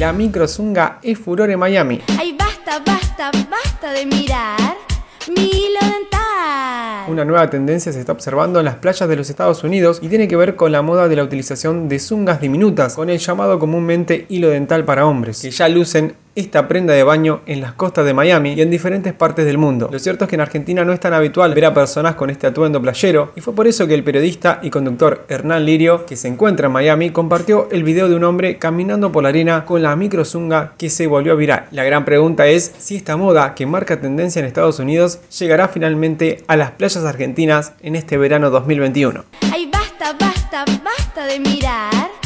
La microzunga es furor en Miami. Ay, basta, basta, basta de mirar mi hilo dental. Una nueva tendencia se está observando en las playas de los Estados Unidos y tiene que ver con la moda de la utilización de zungas diminutas, con el llamado comúnmente hilo dental para hombres, que ya lucen esta prenda de baño en las costas de Miami y en diferentes partes del mundo. Lo cierto es que en Argentina no es tan habitual ver a personas con este atuendo playero y fue por eso que el periodista y conductor Hernán Lirio, que se encuentra en Miami, compartió el video de un hombre caminando por la arena con la microzunga que se volvió viral. La gran pregunta es si esta moda que marca tendencia en Estados Unidos llegará finalmente a las playas argentinas en este verano 2021. Ay, basta, basta, basta de mirar.